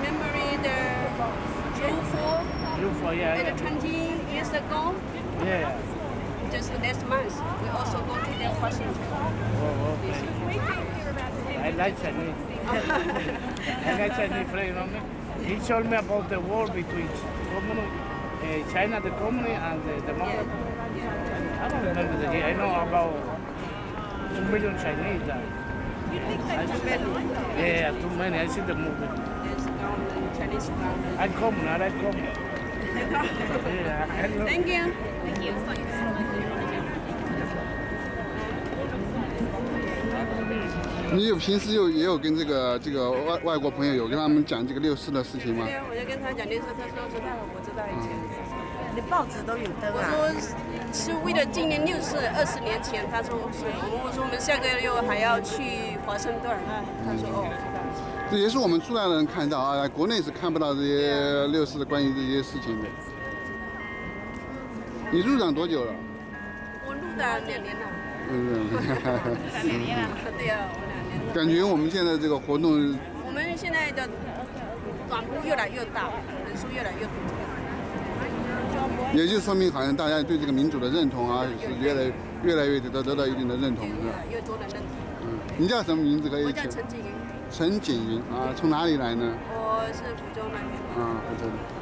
memory the UFO UFO, yeah, yeah. 20 years ago. Yeah. Just last month, we also go to the Washington. Oh, okay. I like Chinese. I like Chinese friend, you know He told me about the war between uh, China, the communist, and the democrat. I don't remember the year. I know about two million Chinese died. Yeah, too many. I see the movie. There's government, Chinese government. I come, I like come. Yeah, I know. Thank you. 你有平时有也有跟这个这个外外国朋友有跟他们讲这个六四的事情吗对？呀，我就跟他讲，六四他说知道，我知道以前。你报纸都有登我啊。说是为了纪念六四二十年前，他说是，我说我们下个月还要去华盛顿，他说哦，这也是我们出来的人看到啊，国内是看不到这些六四的关于这些事情的。你入党多久了？我入党两年了。嗯，对啊，我两年了。感觉我们现在这个活动，我们现在的短部越来越大，人数越来越多。也就说明好像大家对这个民主的认同啊，是越来越来越得到得到一定的认同，是吧？越多的认同。嗯，你叫什么名字可以叫陈景云，陈景云啊，从哪里来呢？我是福州那边的。啊，福州的。